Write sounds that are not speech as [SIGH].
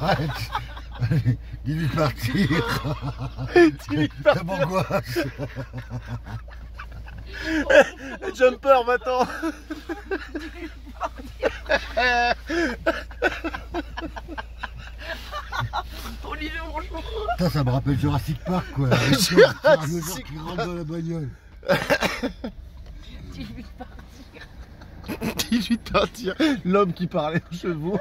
Arrête. [LAUGHS] Dis-lui partir. [LAUGHS] Dis-lui de Ça m'angoisse. [LAUGHS] Jumper, va-t'en. Ça, ça me rappelle Jurassic Park quoi. Rentre dans la bagnole. Dis-lui partir. Dis-lui partir. L'homme qui parlait aux chevaux.